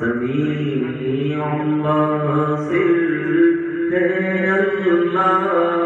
سميع بصير يا الله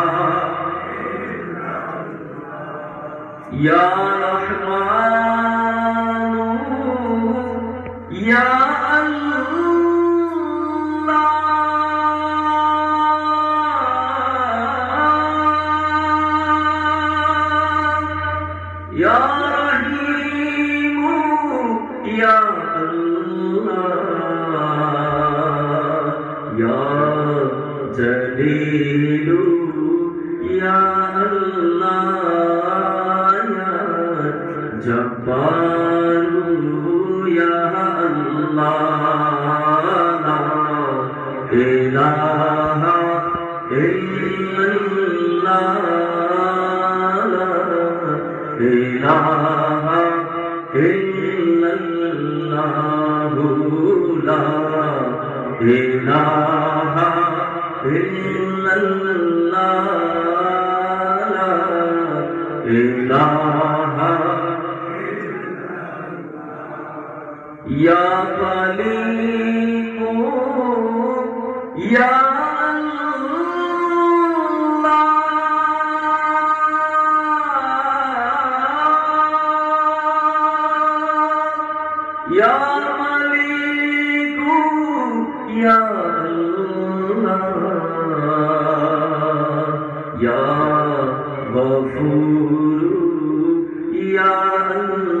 يا رحمن يا الله يا رحيم يا الله يا جليل يا الله जब्बारू या अल्लाह। इलाहा इल्लल्लाह। इलाहा इल्लल्लाह ला इलाहा Ya Khaliqu Ya Allah. Ya Maliku Ya Allah. Ya Ghafur Ya Allah.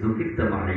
சுகித்த மழை